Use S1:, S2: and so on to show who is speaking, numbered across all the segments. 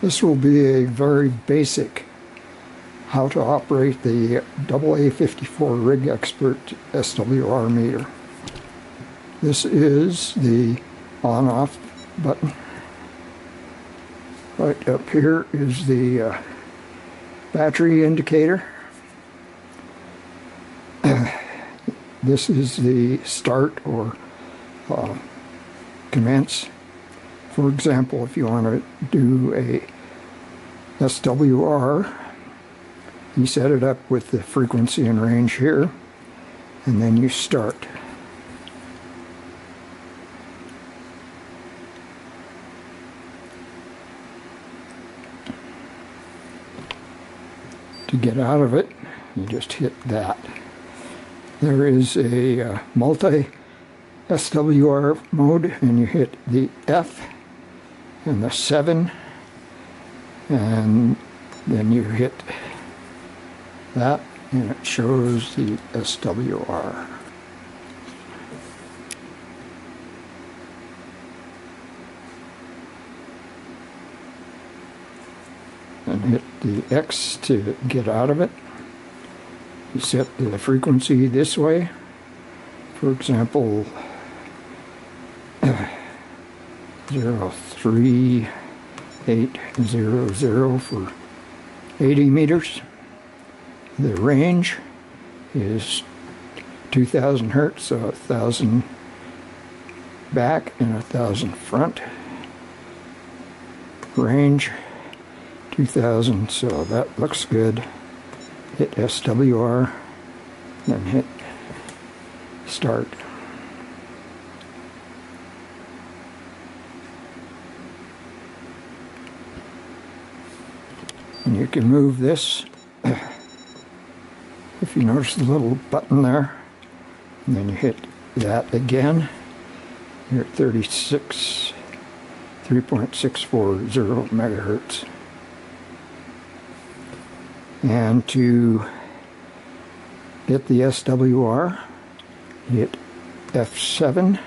S1: This will be a very basic how to operate the AA54 RigExpert SWR meter. This is the on-off button. Right up here is the uh, battery indicator. this is the start or uh, commence. For example, if you want to do a SWR, you set it up with the frequency and range here, and then you start. To get out of it, you just hit that. There is a uh, multi SWR mode, and you hit the F and the 7, and then you hit that, and it shows the SWR. and hit the X to get out of it. You set the frequency this way. For example, 03800 for 80 meters. The range is 2000 hertz, so 1000 back and 1000 front. Range 2000, so that looks good. Hit SWR, then hit start. And you can move this, if you notice the little button there, and then you hit that again. You're at 36, 3.640 megahertz and to get the SWR hit F7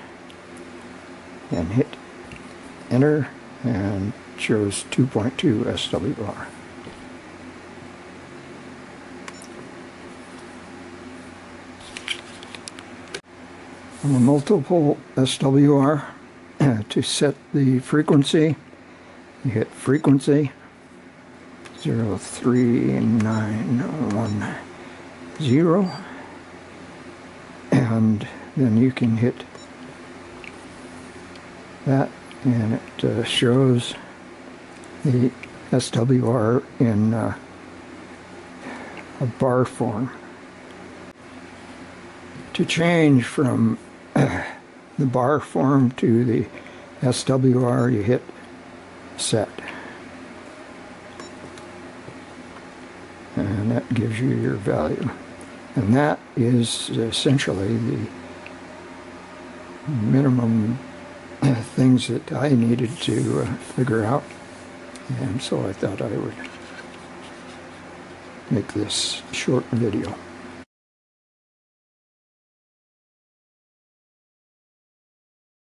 S1: and hit enter and shows 2.2 SWR. Multiple SWR to set the frequency you hit frequency zero three nine one zero and then you can hit that and it uh, shows the SWR in uh, a bar form. To change from uh, the bar form to the SWR you hit set. and that gives you your value. And that is essentially the minimum things that I needed to uh, figure out. And so I thought I would make this short video.